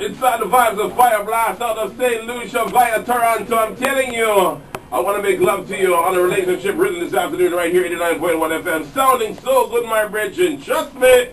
Inside the vibes of Fyahblass out of St. Lucia via Toronto. I'm telling you. I want to make love to you on a relationship written this afternoon right here, 89.1 FM. Sounding so good, my brethren. Trust me.